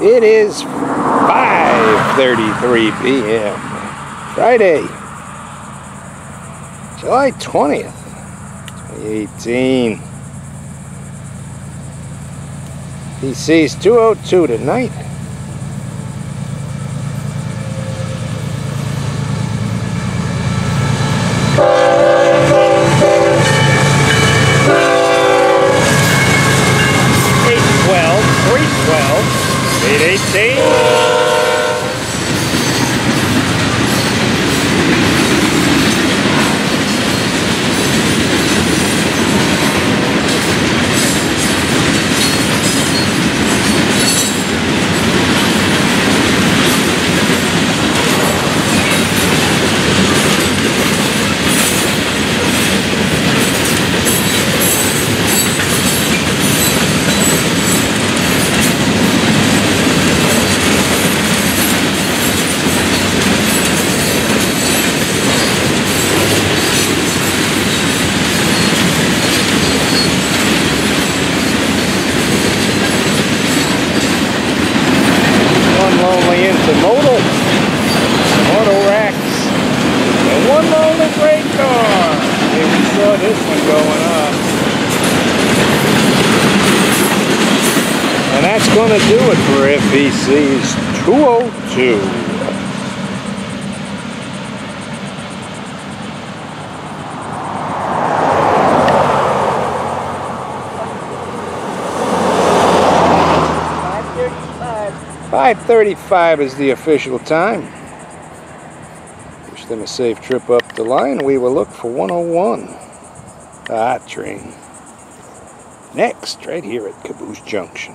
It is 5.33 p.m. Friday, July 20th, 2018. FEC's 202 tonight. Tem, tem. Saw this one going up. And that's going to do it for FEC's 202. Five 5.35 is the official time. Wish them a safe trip up the line. We will look for 101. Ah, train. Next, right here at Caboose Junction.